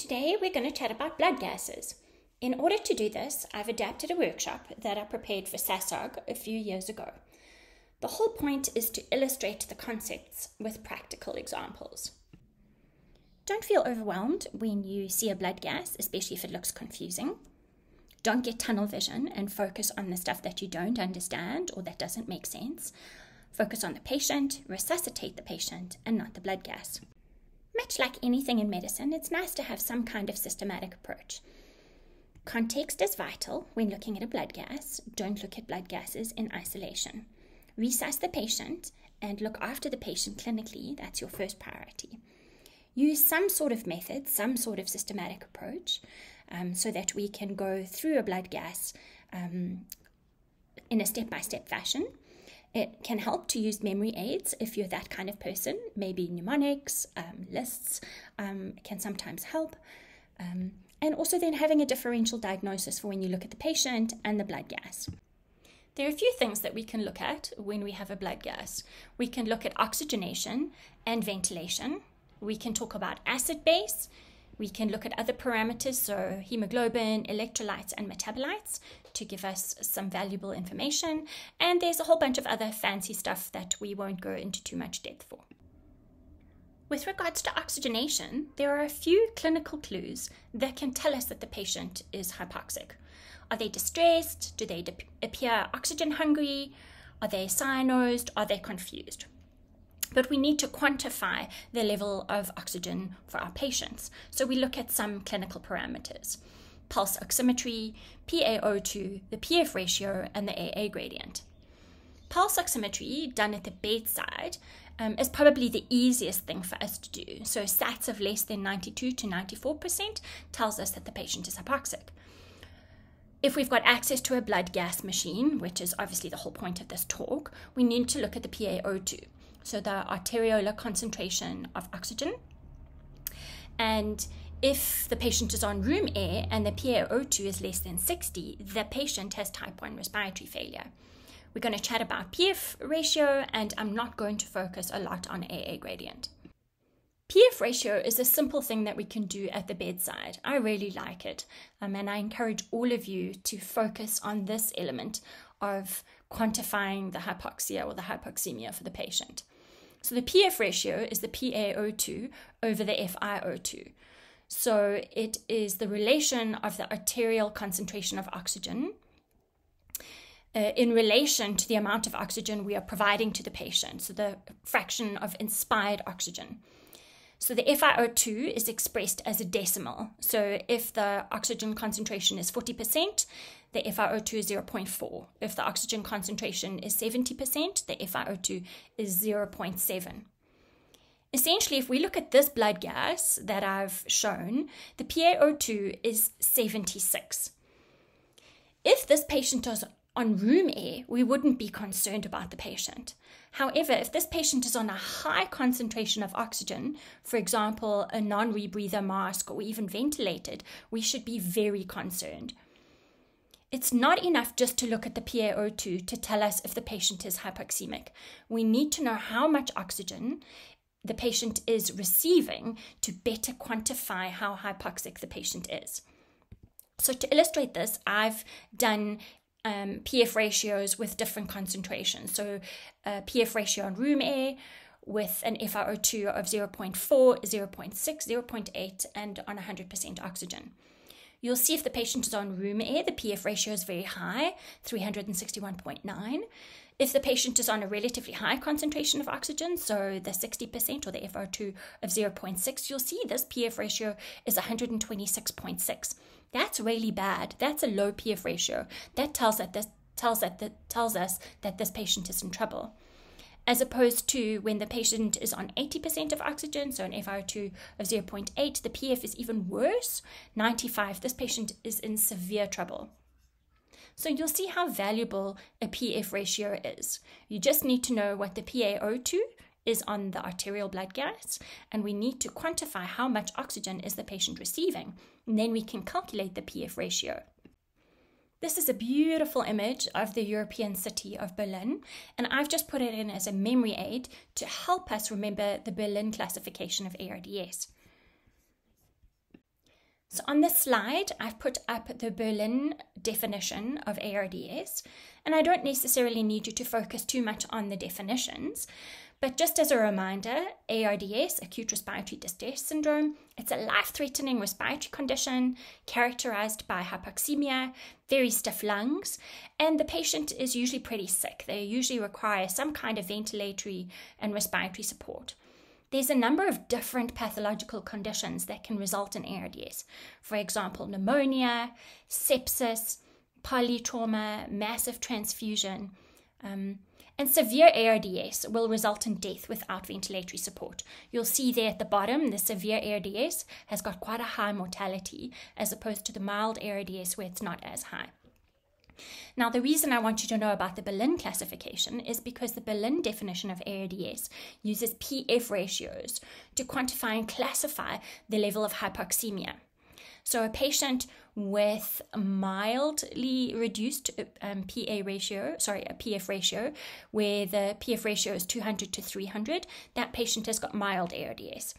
Today we're going to chat about blood gases. In order to do this, I've adapted a workshop that I prepared for SASOG a few years ago. The whole point is to illustrate the concepts with practical examples. Don't feel overwhelmed when you see a blood gas, especially if it looks confusing. Don't get tunnel vision and focus on the stuff that you don't understand or that doesn't make sense. Focus on the patient, resuscitate the patient, and not the blood gas. Much like anything in medicine, it's nice to have some kind of systematic approach. Context is vital when looking at a blood gas. Don't look at blood gases in isolation. Resus the patient and look after the patient clinically. That's your first priority. Use some sort of method, some sort of systematic approach, um, so that we can go through a blood gas um, in a step by step fashion. It can help to use memory aids if you're that kind of person. Maybe mnemonics, um, lists um, can sometimes help. Um, and also, then having a differential diagnosis for when you look at the patient and the blood gas. There are a few things that we can look at when we have a blood gas. We can look at oxygenation and ventilation. We can talk about acid base. We can look at other parameters, so hemoglobin, electrolytes, and metabolites to give us some valuable information. And there's a whole bunch of other fancy stuff that we won't go into too much depth for. With regards to oxygenation, there are a few clinical clues that can tell us that the patient is hypoxic. Are they distressed? Do they appear oxygen hungry? Are they cyanosed? Are they confused? But we need to quantify the level of oxygen for our patients. So we look at some clinical parameters pulse oximetry, PaO2, the PF ratio, and the AA gradient. Pulse oximetry, done at the bedside, um, is probably the easiest thing for us to do. So, SATs of less than 92 to 94% tells us that the patient is hypoxic. If we've got access to a blood gas machine, which is obviously the whole point of this talk, we need to look at the PaO2 so the arteriolar concentration of oxygen. And if the patient is on room air and the PaO2 is less than 60, the patient has type 1 respiratory failure. We're going to chat about PF ratio, and I'm not going to focus a lot on AA gradient. PF ratio is a simple thing that we can do at the bedside. I really like it, um, and I encourage all of you to focus on this element of quantifying the hypoxia or the hypoxemia for the patient. So the PF ratio is the PaO2 over the FiO2. So it is the relation of the arterial concentration of oxygen uh, in relation to the amount of oxygen we are providing to the patient, so the fraction of inspired oxygen. So the FiO2 is expressed as a decimal. So if the oxygen concentration is 40%, the FiO2 is 0.4. If the oxygen concentration is 70%, the FiO2 is 0.7. Essentially, if we look at this blood gas that I've shown, the PaO2 is 76. If this patient is on room air, we wouldn't be concerned about the patient. However, if this patient is on a high concentration of oxygen, for example, a non rebreather mask or even ventilated, we should be very concerned. It's not enough just to look at the PaO2 to tell us if the patient is hypoxemic. We need to know how much oxygen the patient is receiving to better quantify how hypoxic the patient is. So, to illustrate this, I've done um, PF ratios with different concentrations. So, uh, PF ratio on room air with an FiO2 of 0.4, 0.6, 0.8, and on 100% oxygen. You'll see if the patient is on room air, the PF ratio is very high, 361.9. If the patient is on a relatively high concentration of oxygen, so the 60% or the FiO2 of 0.6, you'll see this PF ratio is 126.6. That's really bad. That's a low PF ratio. That tells that this tells that, that tells us that this patient is in trouble. As opposed to when the patient is on 80% of oxygen, so an FiO2 of 0.8, the PF is even worse, 95. This patient is in severe trouble. So you'll see how valuable a PF ratio is. You just need to know what the PaO2 is on the arterial blood gas, and we need to quantify how much oxygen is the patient receiving. And then we can calculate the PF ratio. This is a beautiful image of the European city of Berlin, and I've just put it in as a memory aid to help us remember the Berlin classification of ARDS. So on this slide, I've put up the Berlin definition of ARDS, and I don't necessarily need you to focus too much on the definitions, but just as a reminder, ARDS, acute respiratory distress syndrome, it's a life-threatening respiratory condition characterized by hypoxemia, very stiff lungs, and the patient is usually pretty sick. They usually require some kind of ventilatory and respiratory support. There's a number of different pathological conditions that can result in ARDS. For example, pneumonia, sepsis, polytrauma, massive transfusion. Um, and severe ARDS will result in death without ventilatory support. You'll see there at the bottom, the severe ARDS has got quite a high mortality as opposed to the mild ARDS where it's not as high. Now, the reason I want you to know about the Berlin classification is because the Berlin definition of ARDS uses PF ratios to quantify and classify the level of hypoxemia. So, a patient with mildly reduced um, PA ratio, sorry, a PF ratio, where the PF ratio is 200 to 300, that patient has got mild ARDS.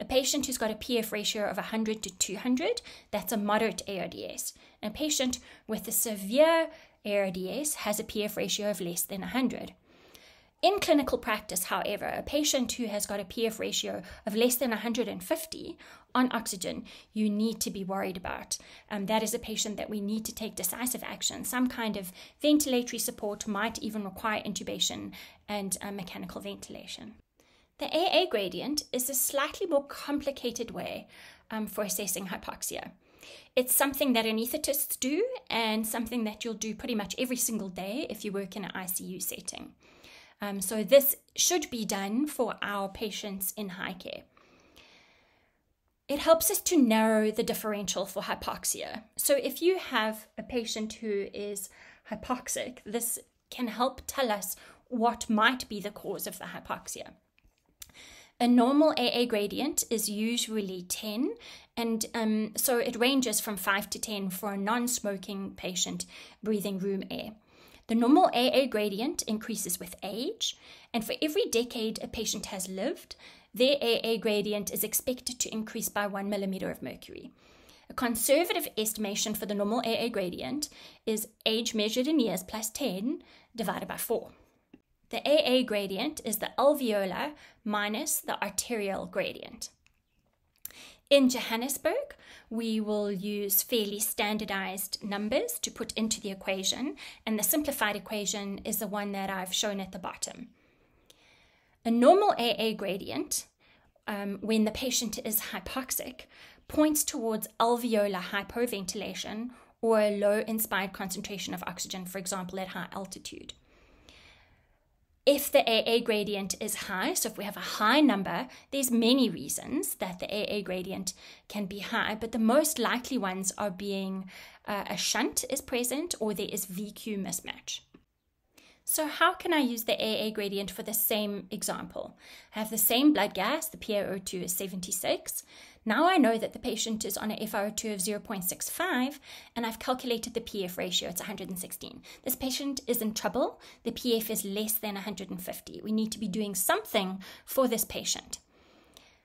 A patient who's got a PF ratio of 100 to 200, that's a moderate ARDS. A patient with a severe ARDS has a PF ratio of less than 100. In clinical practice, however, a patient who has got a PF ratio of less than 150 on oxygen, you need to be worried about. Um, that is a patient that we need to take decisive action. Some kind of ventilatory support might even require intubation and uh, mechanical ventilation. The AA gradient is a slightly more complicated way um, for assessing hypoxia. It's something that anaesthetists do and something that you'll do pretty much every single day if you work in an ICU setting. Um, so this should be done for our patients in high care. It helps us to narrow the differential for hypoxia. So if you have a patient who is hypoxic, this can help tell us what might be the cause of the hypoxia. A normal AA gradient is usually 10, and um, so it ranges from 5 to 10 for a non smoking patient breathing room air. The normal AA gradient increases with age, and for every decade a patient has lived, their AA gradient is expected to increase by 1 millimeter of mercury. A conservative estimation for the normal AA gradient is age measured in years plus 10 divided by 4. The AA gradient is the alveolar minus the arterial gradient. In Johannesburg, we will use fairly standardized numbers to put into the equation, and the simplified equation is the one that I've shown at the bottom. A normal AA gradient, um, when the patient is hypoxic, points towards alveolar hypoventilation or a low inspired concentration of oxygen, for example, at high altitude. If the AA gradient is high, so if we have a high number, there's many reasons that the AA gradient can be high, but the most likely ones are being uh, a shunt is present or there is VQ mismatch. So how can I use the AA gradient for the same example? I have the same blood gas, the PaO2 is 76. Now I know that the patient is on an FiO2 of 0.65 and I've calculated the PF ratio, it's 116. This patient is in trouble. The PF is less than 150. We need to be doing something for this patient.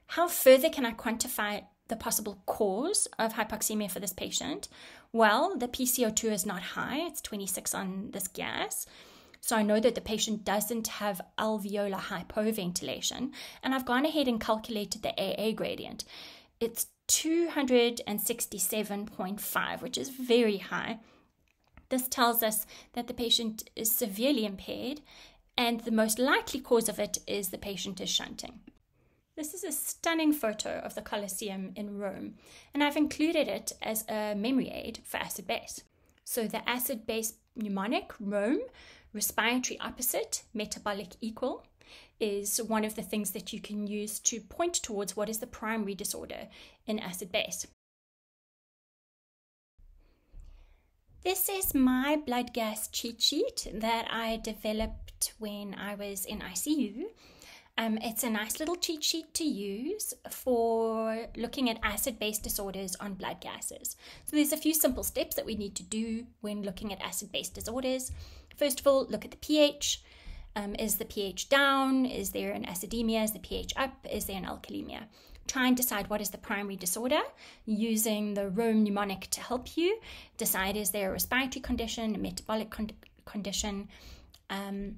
How further can I quantify the possible cause of hypoxemia for this patient? Well, the PCO2 is not high, it's 26 on this gas. So I know that the patient doesn't have alveolar hypoventilation, and I've gone ahead and calculated the AA gradient it's 267.5, which is very high. This tells us that the patient is severely impaired, and the most likely cause of it is the patient is shunting. This is a stunning photo of the Colosseum in Rome, and I've included it as a memory aid for acid base. So the acid base mnemonic Rome, respiratory opposite, metabolic equal, is one of the things that you can use to point towards what is the primary disorder in acid base. This is my blood gas cheat sheet that I developed when I was in ICU. Um, it's a nice little cheat sheet to use for looking at acid base disorders on blood gases. So, there's a few simple steps that we need to do when looking at acid base disorders. First of all, look at the pH. Um, is the pH down? Is there an acidemia? Is the pH up? Is there an alkalemia? try and decide what is the primary disorder using the Rome mnemonic to help you decide is there a respiratory condition, a metabolic con- condition. Um,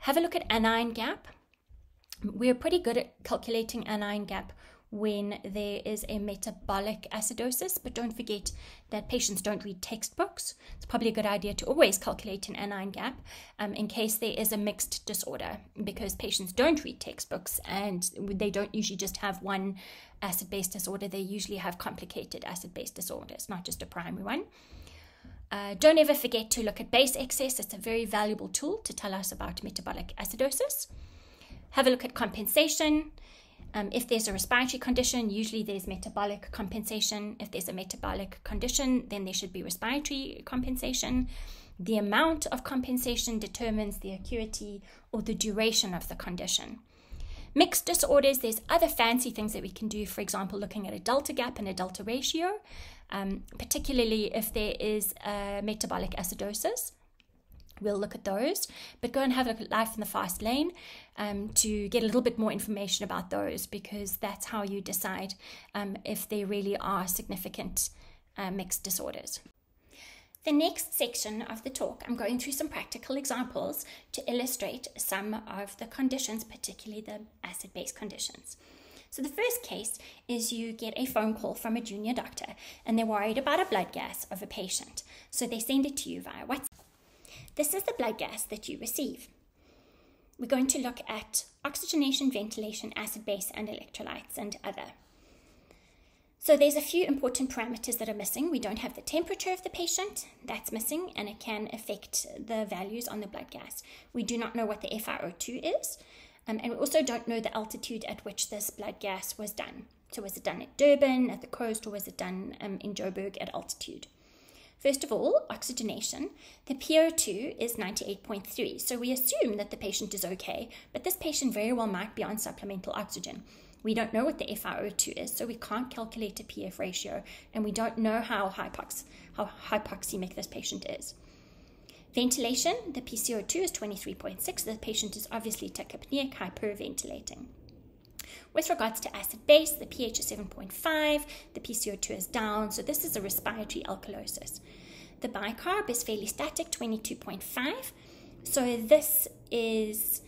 have a look at anion gap. We're pretty good at calculating anion gap when there is a metabolic acidosis, but don't forget that patients don't read textbooks. It's probably a good idea to always calculate an anion gap um, in case there is a mixed disorder, because patients don't read textbooks and they don't usually just have one acid base disorder, they usually have complicated acid base disorders, not just a primary one. Uh, don't ever forget to look at base excess. It's a very valuable tool to tell us about metabolic acidosis. Have a look at compensation. Um, if there's a respiratory condition, usually there's metabolic compensation. If there's a metabolic condition, then there should be respiratory compensation. The amount of compensation determines the acuity or the duration of the condition. Mixed disorders, there's other fancy things that we can do, for example, looking at a delta gap and a delta ratio, um, particularly if there is a metabolic acidosis. We'll look at those, but go and have a look at Life in the Fast Lane um, to get a little bit more information about those because that's how you decide um, if they really are significant uh, mixed disorders. The next section of the talk, I'm going through some practical examples to illustrate some of the conditions, particularly the acid base conditions. So, the first case is you get a phone call from a junior doctor and they're worried about a blood gas of a patient. So, they send it to you via WhatsApp. This is the blood gas that you receive. We're going to look at oxygenation, ventilation, acid base, and electrolytes, and other. So there's a few important parameters that are missing. We don't have the temperature of the patient, that's missing, and it can affect the values on the blood gas. We do not know what the FiO2 is, um, and we also don't know the altitude at which this blood gas was done. So was it done at Durban, at the coast, or was it done um, in Joburg at altitude? First of all, oxygenation. The PO2 is 98.3, so we assume that the patient is okay, but this patient very well might be on supplemental oxygen. We don't know what the FiO2 is, so we can't calculate a PF ratio, and we don't know how, hypox- how hypoxemic this patient is. Ventilation, the PCO2 is 23.6. The patient is obviously tachypneic, hyperventilating. With regards to acid base, the pH is 7.5, the PCO2 is down, so this is a respiratory alkalosis. The bicarb is fairly static, 22.5, so this is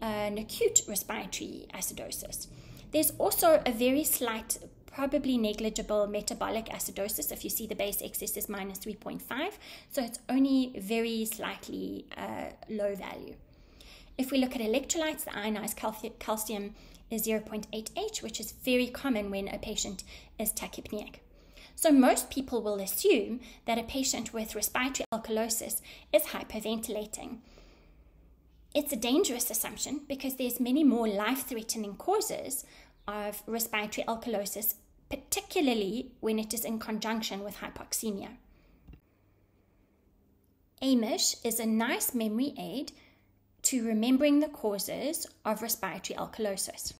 an acute respiratory acidosis. There's also a very slight, probably negligible metabolic acidosis. If you see the base excess is minus 3.5, so it's only very slightly uh, low value. If we look at electrolytes, the ionized calcium is 0.8H, which is very common when a patient is tachypneic. So most people will assume that a patient with respiratory alkalosis is hyperventilating. It's a dangerous assumption because there's many more life-threatening causes of respiratory alkalosis, particularly when it is in conjunction with hypoxemia. AMISH is a nice memory aid to remembering the causes of respiratory alkalosis.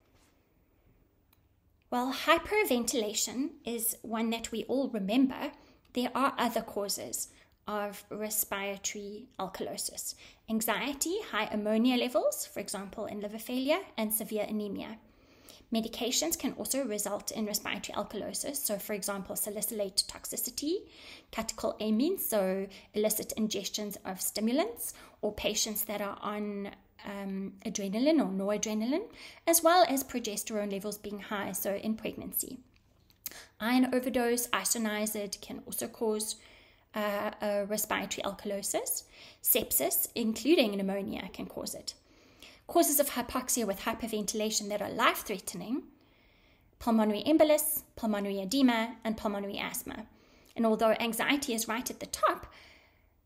While hyperventilation is one that we all remember, there are other causes of respiratory alkalosis anxiety, high ammonia levels, for example, in liver failure, and severe anemia. Medications can also result in respiratory alkalosis. So, for example, salicylate toxicity, catecholamines, so illicit ingestions of stimulants, or patients that are on um, adrenaline or noradrenaline, as well as progesterone levels being high, so in pregnancy. Iron overdose, isoniazid, can also cause uh, a respiratory alkalosis. Sepsis, including pneumonia, can cause it causes of hypoxia with hyperventilation that are life threatening pulmonary embolus, pulmonary edema, and pulmonary asthma. And although anxiety is right at the top,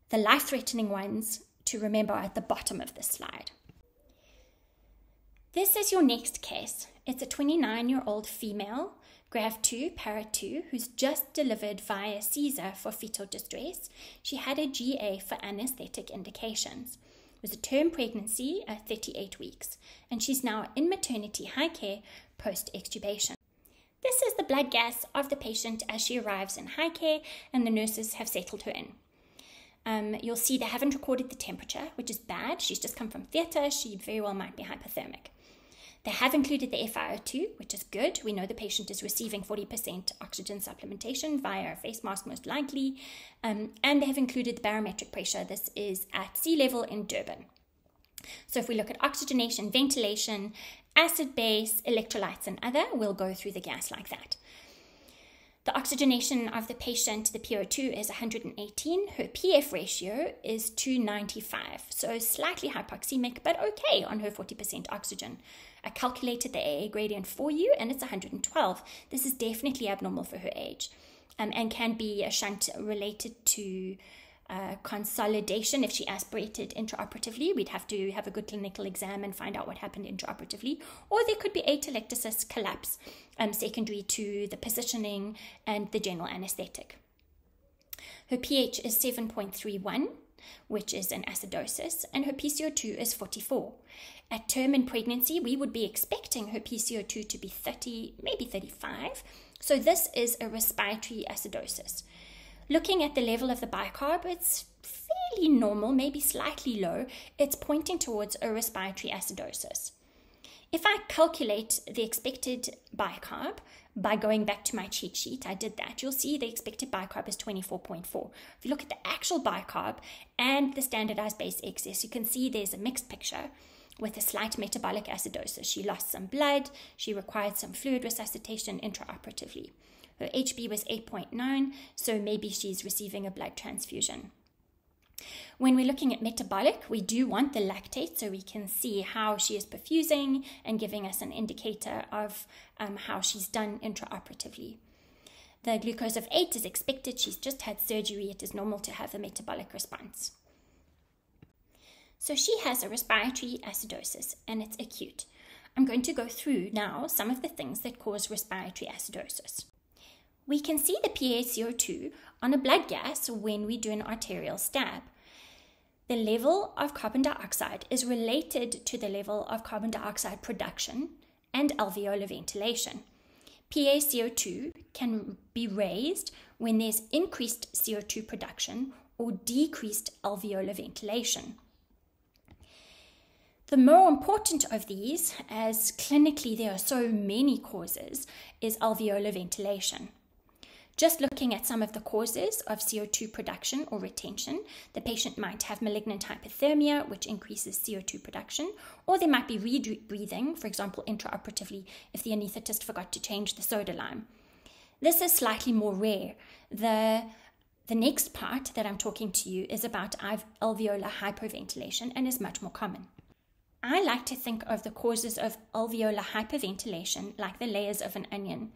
the life threatening ones to remember at the bottom of the slide. This is your next case. It's a 29 year old female, Grav 2, Para 2, who's just delivered via Caesar for fetal distress. She had a GA for anesthetic indications It was a term pregnancy at 38 weeks, and she's now in maternity high care post extubation. This is the blood gas of the patient as she arrives in high care, and the nurses have settled her in. Um, you'll see they haven't recorded the temperature, which is bad. She's just come from theatre. She very well might be hypothermic. They have included the FiO2, which is good. We know the patient is receiving 40% oxygen supplementation via a face mask, most likely. Um, and they have included the barometric pressure. This is at sea level in Durban. So if we look at oxygenation, ventilation, acid base, electrolytes, and other, we'll go through the gas like that. The oxygenation of the patient, the PO2 is 118. Her PF ratio is 295. So slightly hypoxemic, but okay on her 40% oxygen. I calculated the AA gradient for you and it's 112. This is definitely abnormal for her age um, and can be a shunt related to uh, consolidation. If she aspirated intraoperatively, we'd have to have a good clinical exam and find out what happened intraoperatively. Or there could be atelectasis collapse um, secondary to the positioning and the general anesthetic. Her pH is 7.31, which is an acidosis, and her PCO2 is 44. At term in pregnancy, we would be expecting her PCO2 to be 30, maybe 35. So this is a respiratory acidosis. Looking at the level of the bicarb, it's fairly normal, maybe slightly low. It's pointing towards a respiratory acidosis. If I calculate the expected bicarb by going back to my cheat sheet, I did that, you'll see the expected bicarb is 24.4. If you look at the actual bicarb and the standardized base excess, you can see there's a mixed picture with a slight metabolic acidosis. She lost some blood, she required some fluid resuscitation intraoperatively. Her HB was 8.9, so maybe she's receiving a blood transfusion. When we're looking at metabolic, we do want the lactate so we can see how she is perfusing and giving us an indicator of um, how she's done intraoperatively. The glucose of 8 is expected. She's just had surgery. It is normal to have a metabolic response. So she has a respiratory acidosis and it's acute. I'm going to go through now some of the things that cause respiratory acidosis. We can see the PaCO2 on a blood gas when we do an arterial stab. The level of carbon dioxide is related to the level of carbon dioxide production and alveolar ventilation. PaCO2 can be raised when there's increased CO2 production or decreased alveolar ventilation. The more important of these, as clinically there are so many causes, is alveolar ventilation. Just looking at some of the causes of CO2 production or retention, the patient might have malignant hypothermia, which increases CO2 production, or they might be rebreathing, for example, intraoperatively, if the anaesthetist forgot to change the soda lime. This is slightly more rare. The the next part that I'm talking to you is about alveolar hyperventilation and is much more common. I like to think of the causes of alveolar hyperventilation like the layers of an onion.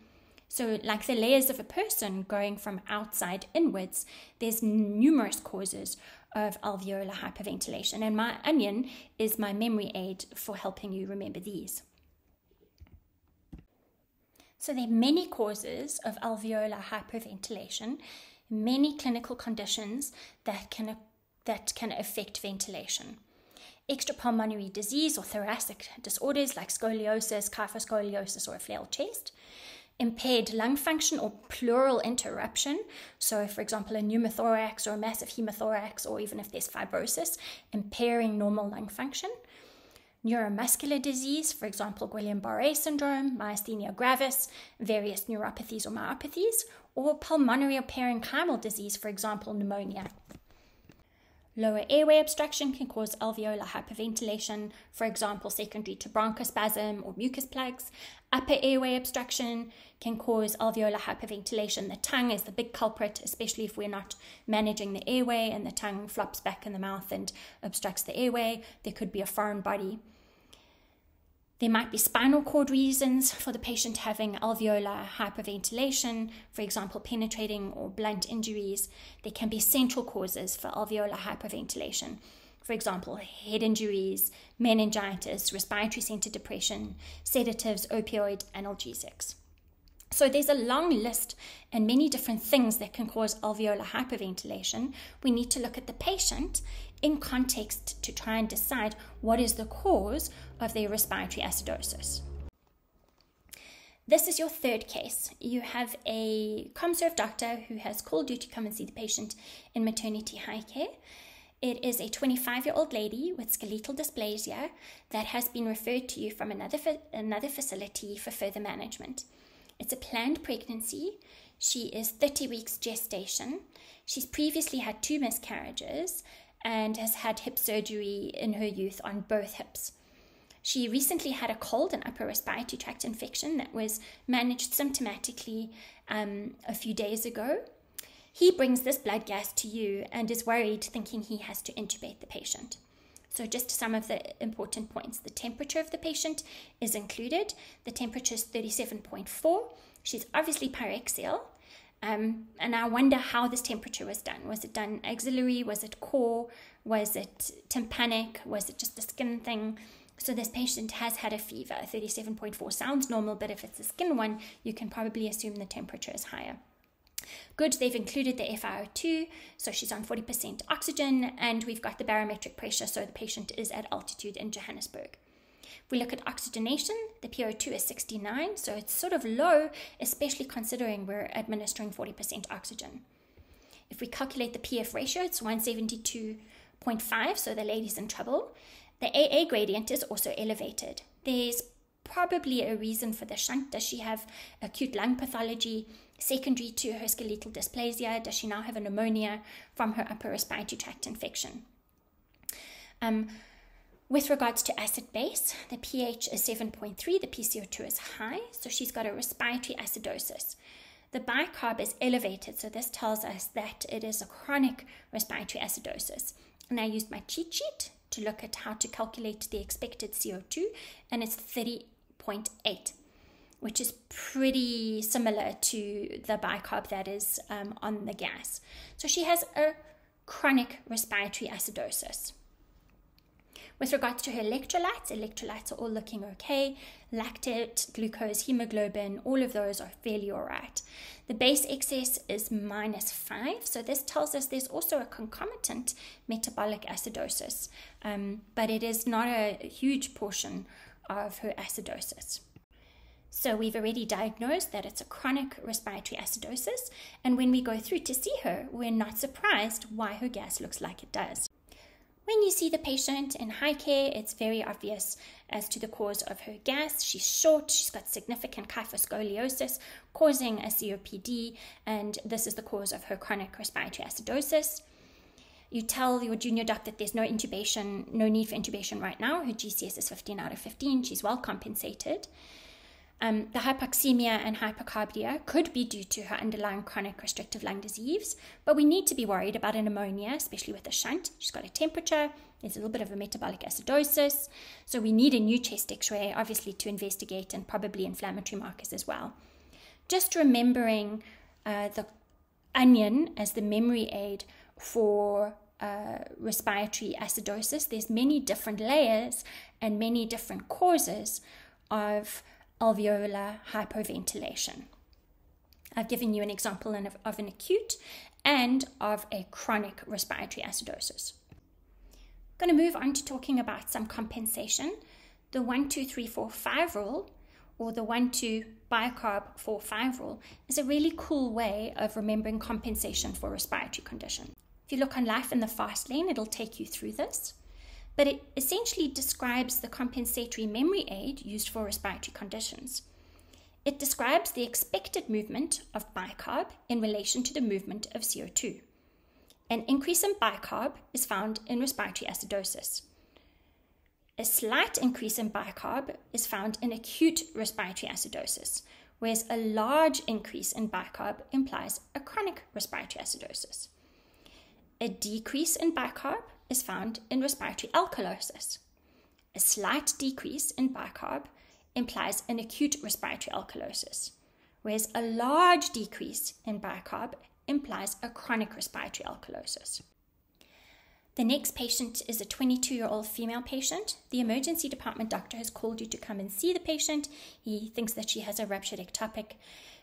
So, like the layers of a person going from outside inwards, there's numerous causes of alveolar hyperventilation, and my onion is my memory aid for helping you remember these. So, there are many causes of alveolar hyperventilation, many clinical conditions that can, that can affect ventilation. Extrapulmonary disease or thoracic disorders like scoliosis, kyphoscoliosis, or a flail chest impaired lung function or pleural interruption. So, for example, a pneumothorax or a massive hemothorax, or even if there's fibrosis, impairing normal lung function. Neuromuscular disease, for example, Guillain Barre syndrome, myasthenia gravis, various neuropathies or myopathies, or pulmonary or parenchymal disease, for example, pneumonia. Lower airway obstruction can cause alveolar hyperventilation, for example, secondary to bronchospasm or mucus plugs. Upper airway obstruction can cause alveolar hyperventilation. The tongue is the big culprit, especially if we're not managing the airway and the tongue flops back in the mouth and obstructs the airway. There could be a foreign body there might be spinal cord reasons for the patient having alveolar hyperventilation, for example, penetrating or blunt injuries. There can be central causes for alveolar hyperventilation, for example, head injuries, meningitis, respiratory center depression, sedatives, opioid analgesics. So there's a long list and many different things that can cause alveolar hyperventilation. We need to look at the patient in context to try and decide what is the cause of their respiratory acidosis. This is your third case. You have a ComServe doctor who has called you to come and see the patient in maternity high care. It is a 25 year old lady with skeletal dysplasia that has been referred to you from another, another facility for further management. It's a planned pregnancy. She is 30 weeks gestation. She's previously had two miscarriages and has had hip surgery in her youth on both hips. She recently had a cold and upper respiratory tract infection that was managed symptomatically um, a few days ago. He brings this blood gas to you and is worried, thinking he has to intubate the patient. So, just some of the important points. The temperature of the patient is included. The temperature is 37.4. She's obviously pyrexial. Um, and I wonder how this temperature was done. Was it done axillary? Was it core? Was it tympanic? Was it just a skin thing? So this patient has had a fever. 37.4 sounds normal, but if it's a skin one, you can probably assume the temperature is higher. Good, they've included the FiO2, so she's on 40% oxygen, and we've got the barometric pressure, so the patient is at altitude in Johannesburg. If we look at oxygenation, the PO2 is 69, so it's sort of low, especially considering we're administering 40% oxygen. If we calculate the PF ratio, it's 172.5, so the lady's in trouble. The AA gradient is also elevated. There's probably a reason for the shunt. Does she have acute lung pathology secondary to her skeletal dysplasia? Does she now have a pneumonia from her upper respiratory tract infection? Um, with regards to acid base, the pH is 7.3, the PCO2 is high, so she's got a respiratory acidosis. The bicarb is elevated, so this tells us that it is a chronic respiratory acidosis. And I used my cheat sheet to look at how to calculate the expected CO2, and it's 30.8, which is pretty similar to the bicarb that is um, on the gas. So she has a chronic respiratory acidosis. With regards to her electrolytes, electrolytes are all looking okay. Lactate, glucose, hemoglobin, all of those are fairly all right. The base excess is minus 5, so this tells us there's also a concomitant metabolic acidosis, um, but it is not a huge portion of her acidosis. So we've already diagnosed that it's a chronic respiratory acidosis, and when we go through to see her, we're not surprised why her gas looks like it does. When you see the patient in high care, it's very obvious as to the cause of her gas. She's short, she's got significant kyphoscoliosis causing a COPD, and this is the cause of her chronic respiratory acidosis. You tell your junior doc that there's no intubation, no need for intubation right now. Her GCS is 15 out of 15. She's well compensated. Um, the hypoxemia and hypocarbia could be due to her underlying chronic restrictive lung disease, but we need to be worried about an pneumonia, especially with a shunt. She's got a temperature, there's a little bit of a metabolic acidosis, so we need a new chest x ray, obviously, to investigate and probably inflammatory markers as well. Just remembering uh, the onion as the memory aid for uh, respiratory acidosis, there's many different layers and many different causes of alveolar hyperventilation. I've given you an example of, an acute and of a chronic respiratory acidosis. I'm going to move on to talking about some compensation. The 1, 2, 3, 4, 5 rule, or the 1, 2 bicarb 4, 5 rule, is a really cool way of remembering compensation for respiratory condition. If you look on Life in the Fast Lane, it'll take you through this but it essentially describes the compensatory memory aid used for respiratory conditions. It describes the expected movement of bicarb in relation to the movement of CO2. An increase in bicarb is found in respiratory acidosis. A slight increase in bicarb is found in acute respiratory acidosis, whereas a large increase in bicarb implies a chronic respiratory acidosis. A decrease in bicarb is found in respiratory alkalosis. A slight decrease in bicarb implies an acute respiratory alkalosis, whereas a large decrease in bicarb implies a chronic respiratory alkalosis. The next patient is a 22 year old female patient. The emergency department doctor has called you to come and see the patient. He thinks that she has a ruptured ectopic.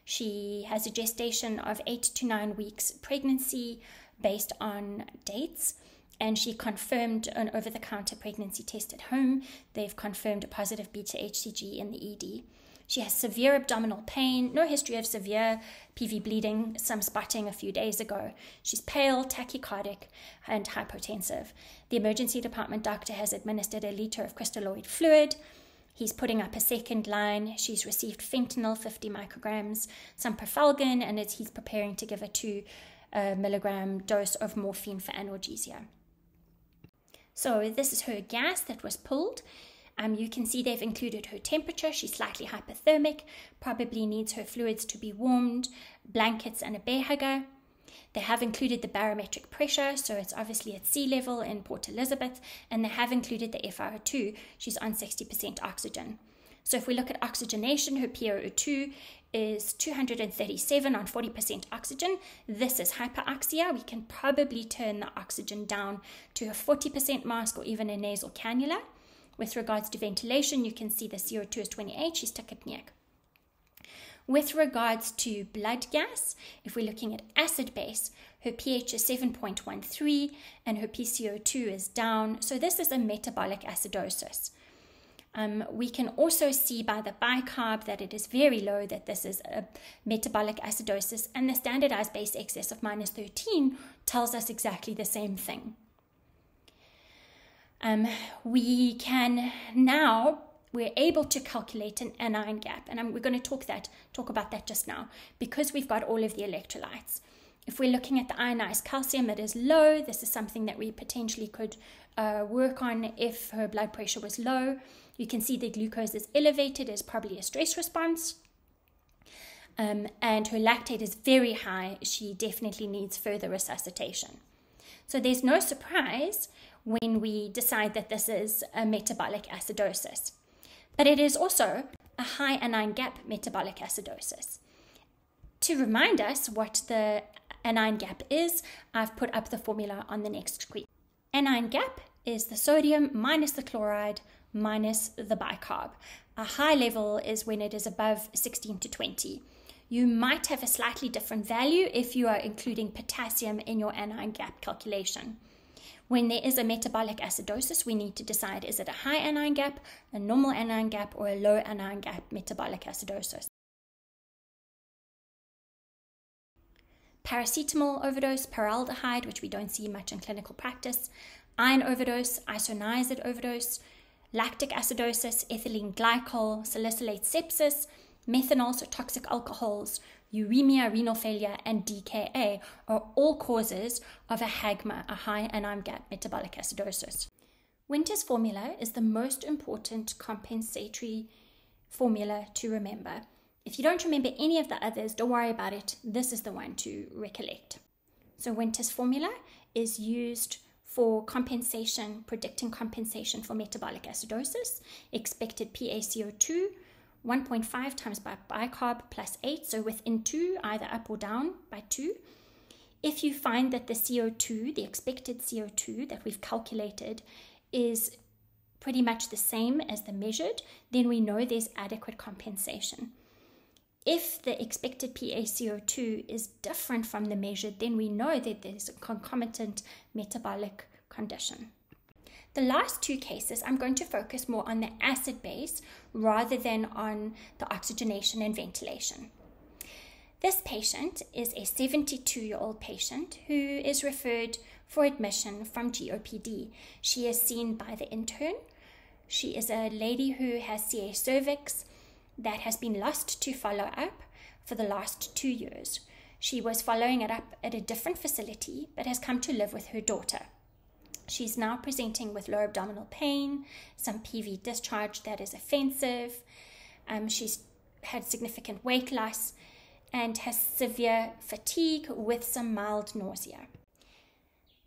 She has a gestation of eight to nine weeks pregnancy based on dates and she confirmed an over the counter pregnancy test at home. They've confirmed a positive beta HCG in the ED. She has severe abdominal pain, no history of severe PV bleeding, some spotting a few days ago. She's pale, tachycardic, and hypotensive. The emergency department doctor has administered a liter of crystalloid fluid. He's putting up a second line. She's received fentanyl, 50 micrograms, some Perfalgan, and he's preparing to give a two uh, milligram dose of morphine for analgesia. So, this is her gas that was pulled. Um, you can see they've included her temperature. She's slightly hypothermic, probably needs her fluids to be warmed, blankets, and a Bair Hugger. They have included the barometric pressure, so it's obviously at sea level in Port Elizabeth, and they have included the FiO2. She's on 60% oxygen. So if we look at oxygenation, her PaO2 is 237 on 40% oxygen. This is hyperoxia. We can probably turn the oxygen down to a 40% mask or even a nasal cannula. With regards to ventilation, you can see the CO2 is 28, she's tachypneic. With regards to blood gas, if we're looking at acid base, her pH is 7.13 and her PCO2 is down. So this is a metabolic acidosis. Um, we can also see by the bicarb that it is very low, that this is a metabolic acidosis, and the standardized base excess of minus 13 tells us exactly the same thing. Um, we can now we're able to calculate an anion gap, and I'm, we're going to talk that talk about that just now because we've got all of the electrolytes. If we're looking at the ionized calcium, it is low. This is something that we potentially could uh, work on if her blood pressure was low. You can see the glucose is elevated, is probably a stress response. Um, and her lactate is very high. She definitely needs further resuscitation. So there's no surprise when we decide that this is a metabolic acidosis. But it is also a high anion gap metabolic acidosis. To remind us what the anion gap is, I've put up the formula on the next screen. Anion gap is the sodium minus the chloride minus the bicarb. A high level is when it is above 16 to 20. You might have a slightly different value if you are including potassium in your anion gap calculation. When there is a metabolic acidosis, we need to decide is it a high anion gap, a normal anion gap, or a low anion gap metabolic acidosis. Paracetamol overdose, paraldehyde, which we don't see much in clinical practice, iron overdose, isoniazid overdose, lactic acidosis, ethylene glycol, salicylate sepsis, methanol, so toxic alcohols, uremia, renal failure, and DKA are all causes of a HAGMA, a high anion gap metabolic acidosis. Winter's formula is the most important compensatory formula to remember. If you don't remember any of the others, don't worry about it. This is the one to recollect. So, Winter's formula is used for compensation, predicting compensation for metabolic acidosis, expected PaCO2 1.5 times by bicarb plus 8, so within 2, either up or down by 2. If you find that the CO2, the expected CO2 that we've calculated, is pretty much the same as the measured, then we know there's adequate compensation. If the expected PaCO2 is different from the measured, then we know that there's a concomitant metabolic condition. The last two cases, I'm going to focus more on the acid base rather than on the oxygenation and ventilation. This patient is a 72 year old patient who is referred for admission from GOPD. She is seen by the intern. She is a lady who has CA cervix that has been lost to follow up for the last two years. She was following it up at a different facility but has come to live with her daughter. She's now presenting with lower abdominal pain, some PV discharge that is offensive. Um, she's had significant weight loss and has severe fatigue with some mild nausea.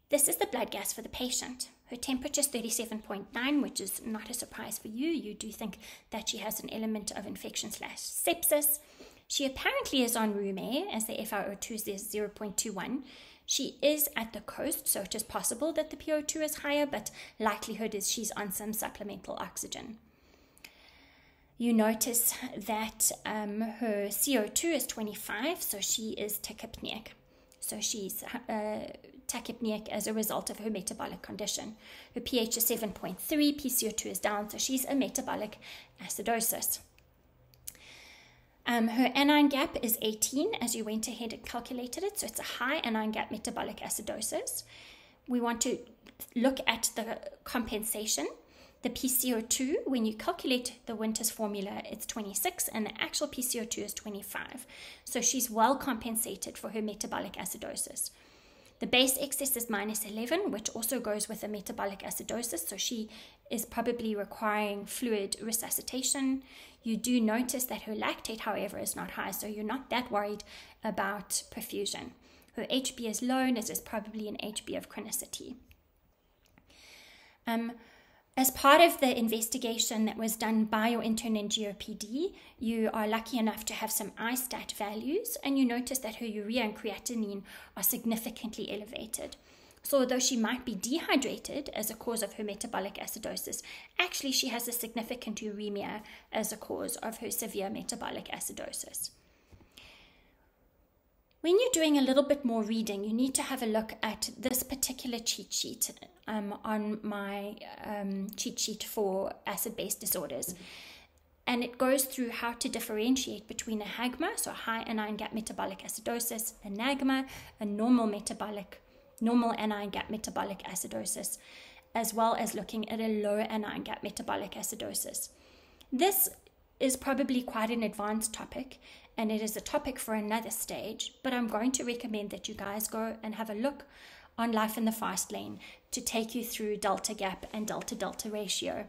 This is the blood gas for the patient. Her temperature is 37.9, which is not a surprise for you. You do think that she has an element of infection slash sepsis. She apparently is on room air, as the FiO2 is 0.21. She is at the coast, so it is possible that the PO2 is higher, but likelihood is she's on some supplemental oxygen. You notice that um, her CO2 is 25, so she is tachypneic. So she's uh, tachypneic as a result of her metabolic condition. Her pH is 7.3, PCO2 is down, so she's a metabolic acidosis. Um, her anion gap is 18 as you went ahead and calculated it, so it's a high anion gap metabolic acidosis. We want to look at the compensation. The PCO2, when you calculate the Winters formula, it's 26 and the actual PCO2 is 25. So she's well compensated for her metabolic acidosis. The base excess is minus 11, which also goes with a metabolic acidosis. So she is probably requiring fluid resuscitation. You do notice that her lactate, however, is not high, so you're not that worried about perfusion. Her HB is low, and it is probably an HB of chronicity. Um, as part of the investigation that was done by your intern in GOPD, you are lucky enough to have some i-STAT values, and you notice that her urea and creatinine are significantly elevated. So, although she might be dehydrated as a cause of her metabolic acidosis, actually she has a significant uremia as a cause of her severe metabolic acidosis. When you're doing a little bit more reading, you need to have a look at this particular cheat sheet um, on my um, cheat sheet for acid base disorders. And it goes through how to differentiate between a HAGMA, so high anion gap metabolic acidosis, a NAGMA, a normal metabolic, normal anion gap metabolic acidosis, as well as looking at a lower anion gap metabolic acidosis. This is probably quite an advanced topic and it is a topic for another stage, but I'm going to recommend that you guys go and have a look on Life in the Fast Lane to take you through delta gap and delta delta ratio.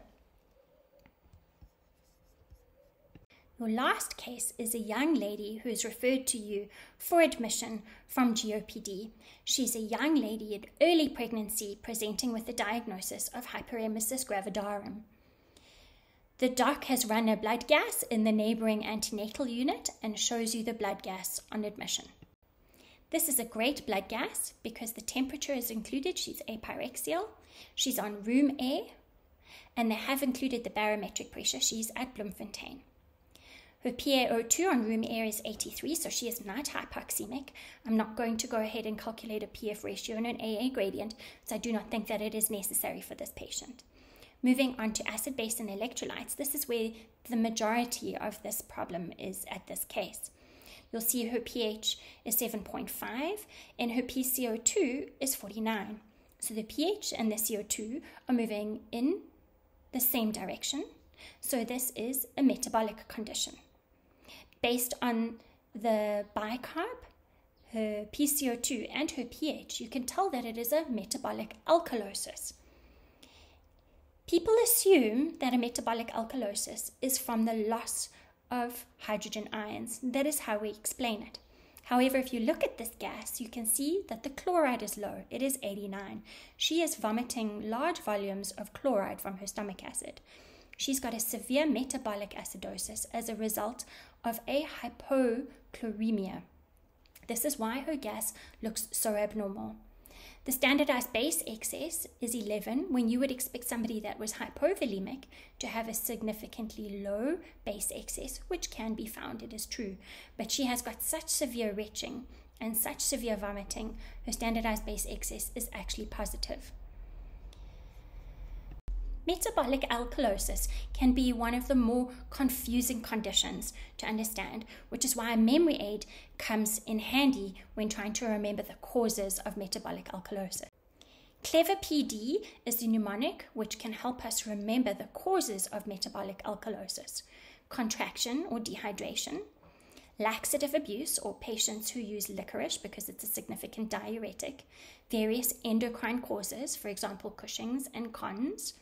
Your last case is a young lady who is referred to you for admission from GOPD. She's a young lady in early pregnancy presenting with the diagnosis of hyperemesis gravidarum. The doc has run a blood gas in the neighboring antenatal unit and shows you the blood gas on admission. This is a great blood gas because the temperature is included. She's apyrexial. She's on room air, and they have included the barometric pressure. She's at Bloemfontein. Her PaO2 on room air is 83, so she is not hypoxemic. I'm not going to go ahead and calculate a PF ratio and an AA gradient, so I do not think that it is necessary for this patient. Moving on to acid base and electrolytes, this is where the majority of this problem is at this case. You'll see her pH is 7.5 and her PCO2 is 49. So the pH and the CO2 are moving in the same direction. So this is a metabolic condition. Based on the bicarb, her PCO2 and her pH, you can tell that it is a metabolic alkalosis. People assume that a metabolic alkalosis is from the loss of hydrogen ions. That is how we explain it. However, if you look at this gas, you can see that the chloride is low. It is 89. She is vomiting large volumes of chloride from her stomach acid. She's got a severe metabolic acidosis as a result of a hypochloremia. This is why her gas looks so abnormal. The standardized base excess is 11 when you would expect somebody that was hypovolemic to have a significantly low base excess, which can be found, it is true. But she has got such severe retching and such severe vomiting, her standardized base excess is actually positive. Metabolic alkalosis can be one of the more confusing conditions to understand, which is why a memory aid comes in handy when trying to remember the causes of metabolic alkalosis. Clever PD is the mnemonic which can help us remember the causes of metabolic alkalosis contraction or dehydration, laxative abuse or patients who use licorice because it's a significant diuretic, various endocrine causes, for example, Cushing's and Conn's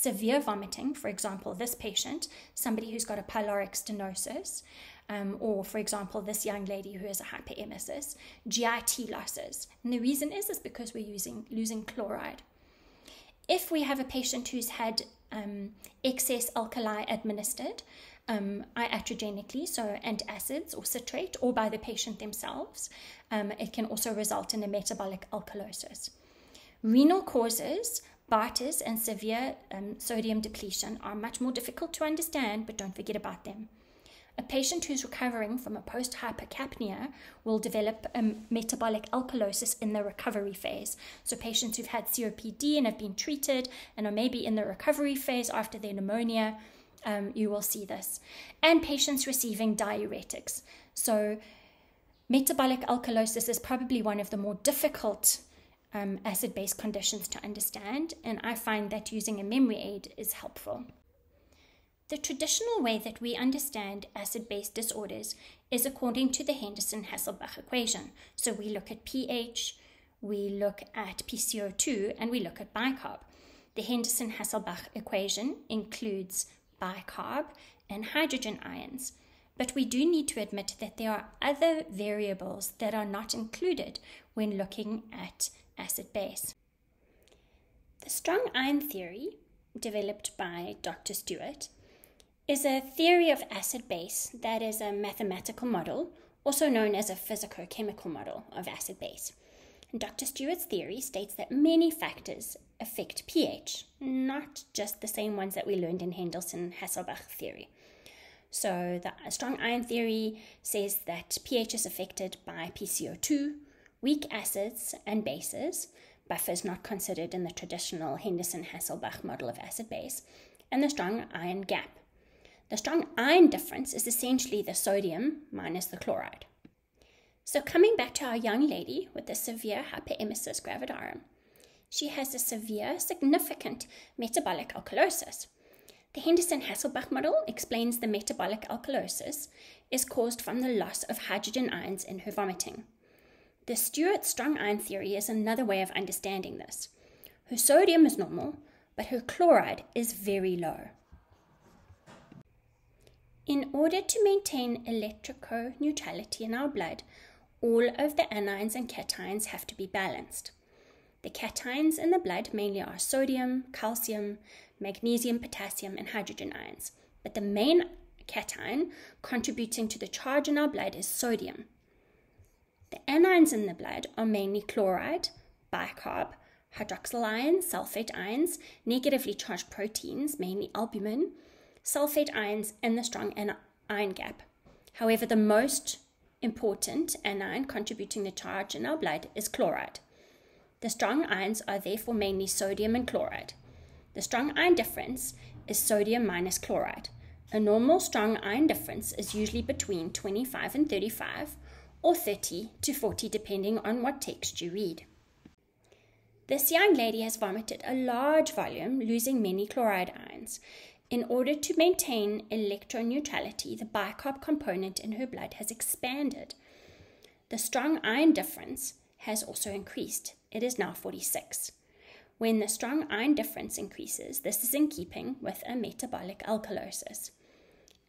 severe vomiting, for example, this patient, somebody who's got a pyloric stenosis, um, or for example, this young lady who has a hyperemesis, GIT losses. And the reason is is because we're using losing chloride. If we have a patient who's had um, excess alkali administered, um, iatrogenically, so antacids or citrate, or by the patient themselves, um, it can also result in a metabolic alkalosis. Renal causes Bartter's and severe um, sodium depletion are much more difficult to understand, but don't forget about them. A patient who's recovering from a post hypercapnia will develop a metabolic alkalosis in the recovery phase. So, patients who've had COPD and have been treated and are maybe in the recovery phase after their pneumonia um, you will see this, and patients receiving diuretics. So, metabolic alkalosis is probably one of the more difficult um, acid base conditions to understand, and I find that using a memory aid is helpful. The traditional way that we understand acid base disorders is according to the Henderson Hasselbalch equation. So we look at pH, we look at PCO2, and we look at bicarb. The Henderson Hasselbalch equation includes bicarb and hydrogen ions. But we do need to admit that there are other variables that are not included when looking at acid base. The strong ion theory, developed by Dr. Stewart, is a theory of acid base that is a mathematical model, also known as a physicochemical model of acid base. And Dr. Stewart's theory states that many factors affect pH, not just the same ones that we learned in Henderson Hasselbalch theory. So, the strong ion theory says that pH is affected by PCO2, weak acids, and bases, buffers not considered in the traditional Henderson Hasselbalch model of acid base, and the strong ion gap. The strong ion difference is essentially the sodium minus the chloride. So, coming back to our young lady with the severe hyperemesis gravidarum, she has a severe, significant metabolic alkalosis. The Henderson Hasselbalch model explains the metabolic alkalosis is caused from the loss of hydrogen ions in her vomiting. The Stewart strong ion theory is another way of understanding this. Her sodium is normal, but her chloride is very low. In order to maintain electroneutrality in our blood, all of the anions and cations have to be balanced. The cations in the blood mainly are sodium, calcium, magnesium, potassium, and hydrogen ions. But the main cation contributing to the charge in our blood is sodium. The anions in the blood are mainly chloride, bicarb, hydroxyl ions, sulfate ions, negatively charged proteins, mainly albumin, sulfate ions, and the strong ion gap. However, the most important anion contributing the charge in our blood is chloride. The strong ions are therefore mainly sodium and chloride. The strong ion difference is sodium minus chloride. A normal strong ion difference is usually between 25 and 35 or 30 to 40 depending on what text you read. This young lady has vomited a large volume, losing many chloride ions. In order to maintain electroneutrality, the bicarb component in her blood has expanded. The strong ion difference has also increased. It is now 46. When the strong ion difference increases, this is in keeping with a metabolic alkalosis.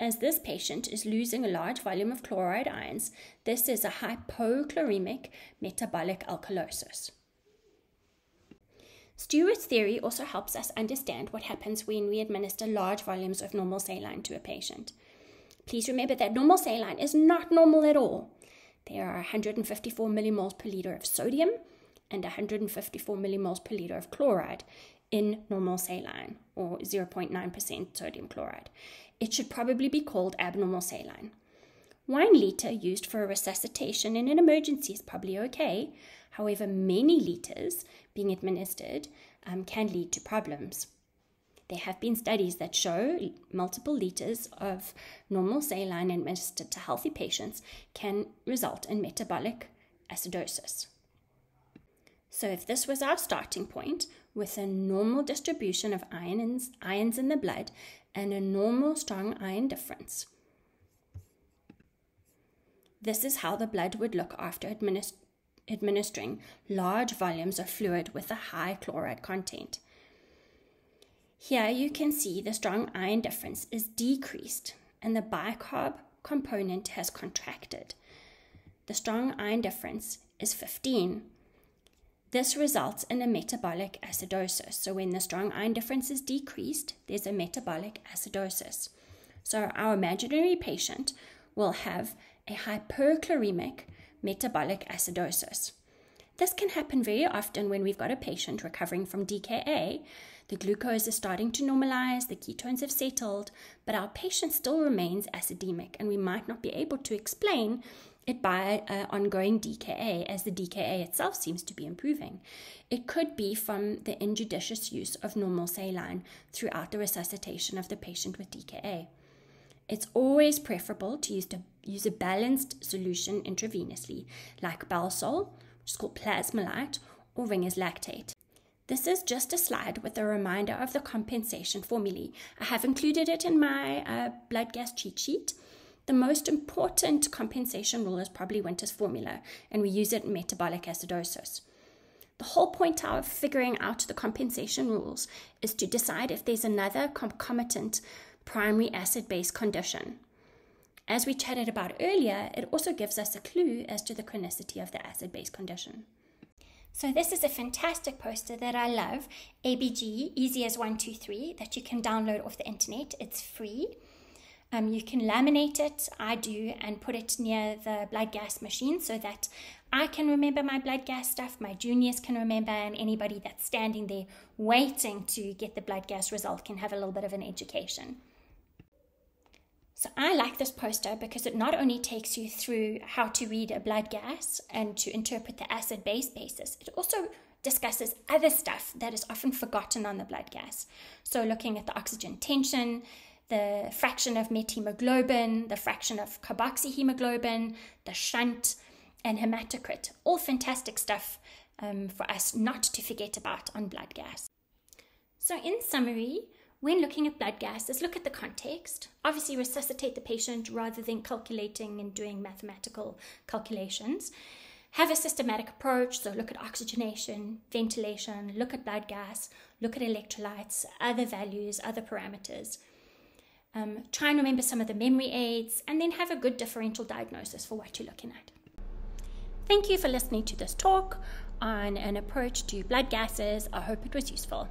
As this patient is losing a large volume of chloride ions, this is a hypochloremic metabolic alkalosis. Stewart's theory also helps us understand what happens when we administer large volumes of normal saline to a patient. Please remember that normal saline is not normal at all. There are 154 millimoles per liter of sodium and 154 millimoles per liter of chloride in normal saline, or 0.9% sodium chloride. It should probably be called abnormal saline. One liter used for a resuscitation in an emergency is probably okay. However, many liters being administered um, can lead to problems. There have been studies that show multiple liters of normal saline administered to healthy patients can result in metabolic acidosis. So, if this was our starting point with a normal distribution of ions, ions in the blood and a normal strong ion difference, this is how the blood would look after administ- administering large volumes of fluid with a high chloride content. Here you can see the strong ion difference is decreased and the bicarb component has contracted. The strong ion difference is 15. This results in a metabolic acidosis. So, when the strong ion difference is decreased, there's a metabolic acidosis. So, our imaginary patient will have a hyperchloremic metabolic acidosis. This can happen very often when we've got a patient recovering from DKA. The glucose is starting to normalize, the ketones have settled, but our patient still remains acidemic, and we might not be able to explain it by uh, ongoing DKA, as the DKA itself seems to be improving. It could be from the injudicious use of normal saline throughout the resuscitation of the patient with DKA. It's always preferable to use, to use a balanced solution intravenously, like Balsol, which is called Plasma-Lyte, or Ringer's lactate. This is just a slide with a reminder of the compensation formulae. I have included it in my uh, blood gas cheat sheet. The most important compensation rule is probably Winter's formula, and we use it in metabolic acidosis. The whole point of figuring out the compensation rules is to decide if there's another concomitant primary acid base condition. As we chatted about earlier, it also gives us a clue as to the chronicity of the acid base condition. So this is a fantastic poster that I love, ABG Easy as 123 that you can download off the internet. It's free. Um, you can laminate it, I do, and put it near the blood gas machine so that I can remember my blood gas stuff, my juniors can remember, and anybody that's standing there waiting to get the blood gas result can have a little bit of an education. So I like this poster because it not only takes you through how to read a blood gas and to interpret the acid base basis, it also discusses other stuff that is often forgotten on the blood gas. So looking at the oxygen tension, the fraction of methemoglobin, the fraction of carboxyhemoglobin, the shunt, and hematocrit. All fantastic stuff um, for us not to forget about on blood gas. So, in summary, when looking at blood gases, look at the context. Obviously, resuscitate the patient rather than calculating and doing mathematical calculations. Have a systematic approach, so look at oxygenation, ventilation, look at blood gas, look at electrolytes, other values, other parameters. Um, try and remember some of the memory aids, and then have a good differential diagnosis for what you're looking at. Thank you for listening to this talk on an approach to blood gases. I hope it was useful.